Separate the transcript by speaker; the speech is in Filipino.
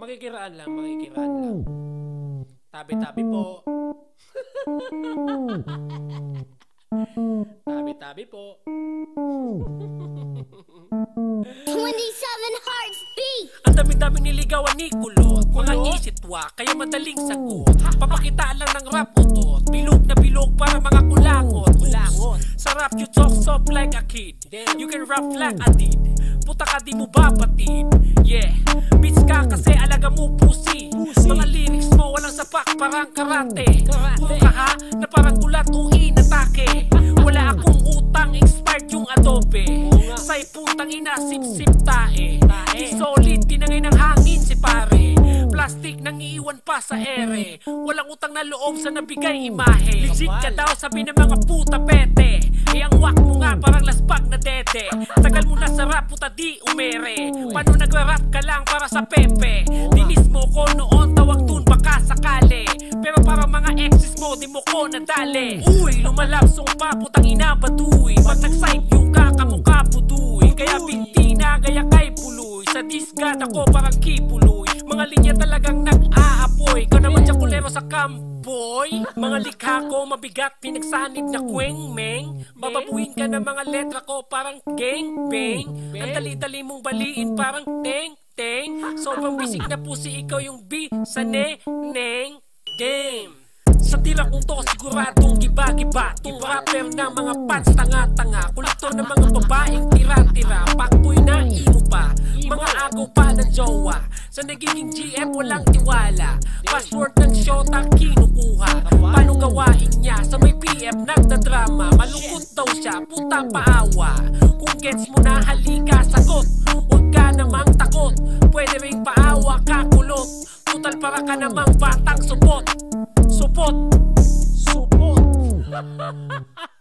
Speaker 1: makikiraan lang, makikiraan lang. Tabi-tabi po. Tabi-tabi po.
Speaker 2: 27 hearts beat!
Speaker 1: Ang dami-daming niligawan ni Kulot. Mga isitwa, kaya madaling sagot. Papakita lang ng rap utot. Bilog na bilog para mga kulangot. Kulangot. Sa rap you talk soft like a kid. You can rap like a did. Puta ka di mo babatid. Yeah Beats ka kasi alaga mo pusi Mga lyrics mo walang sapak parang karate. Puro ka ha na parang ulat o inatake Wala akong utang expired yung adobe. Say putang ina sip-sip tae. Di solid tinangay ng hangin si pare. Plastic nang iiwan pa sa ere. Walang utang na loob sa nabigay imahe. Legit ka daw sabi ng mga puta pete Mo na sa rap puta di umere. Paano nagra-rap ka lang para sa pepe? Di mismo ko noon tawag dun baka sakali. Pero para mga exes mo di mo ko nadali. Uy lumalapsong pa putang ina baduy Pag nag-side view ka kamukha buduy Kaya binti na gaya kay puloy. Sa disgad ako parang kipuloy. Mga linya talagang naman dyan kulero sa kamboy Mga likha ko mabigat pinagsanib na kweng meng. Bababuin ka ng mga letra ko parang gang bang Ang dali-dali mong baliin parang teng teng. Sobrang bisig na pusi ikaw yung B sa ne neng game. Sa tira kong to siguradong giba-giba. Tong rapper ng mga fans tanga-tanga. Kolektor ng mga babaeng tira-tira. Pakboy na imo pa. Mga agaw pa ng jowa Sa nagiging GM walang tiwala. Password ng shota kinukuha. Paano gawain niya? Sa may PM nagdadrama. Malungkot daw siya, puta paawa. Kung gets mo na halika sagot. Huwag ka namang takot. Pwede ring paawa kakulot Tutal para ka namang batang supot. Supot. Supot